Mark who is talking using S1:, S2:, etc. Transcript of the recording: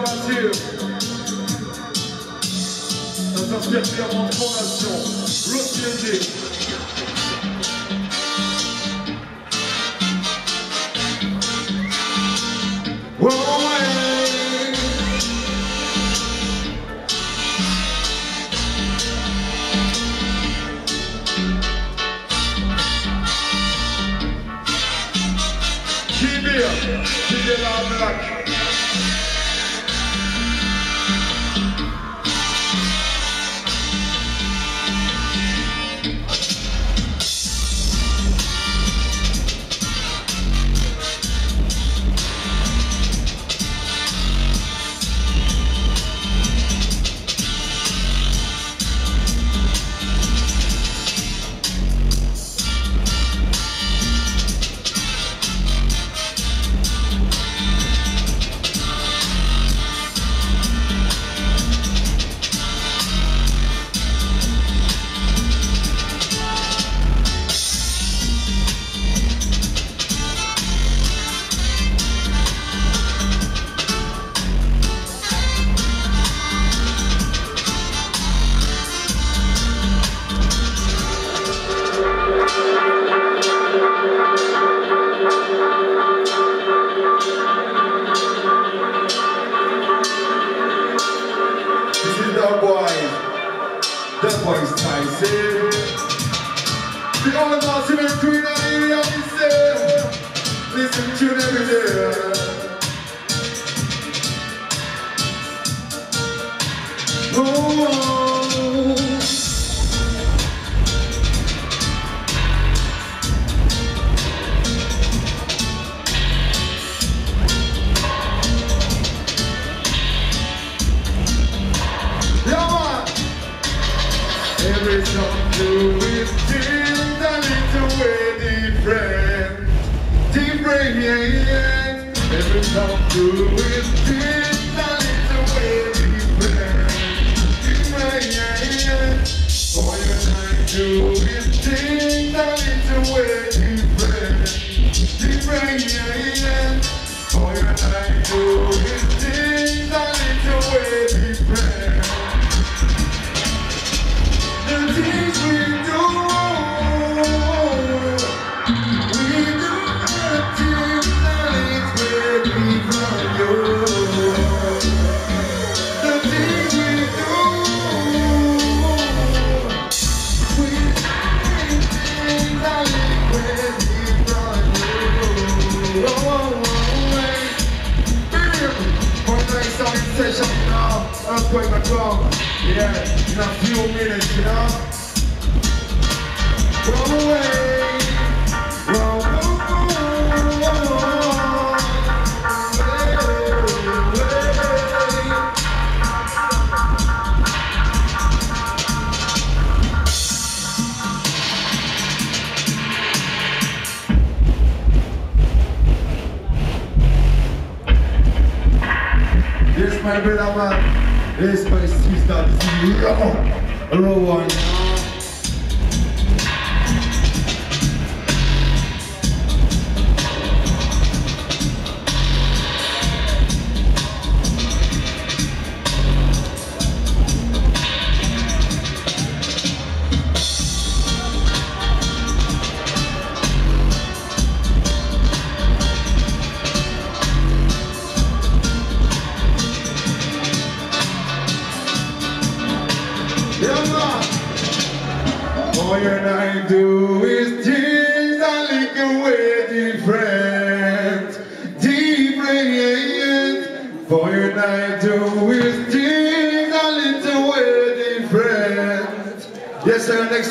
S1: Mathieu. Ça s'inspire clairement de fondation. L'autre. Oh, ouais. Kibir. The boy's Tyson. The only massive and queen of the say. Listen to them every day. Song do is still a little different. Different. Every song do is going to come. Yeah, in a few minutes, you know. Roll away. This my brother man, this this is Ro, Rowan. All you and I do is things a little way different, different. For you and I do is things a little way different. Yes, sir. Next.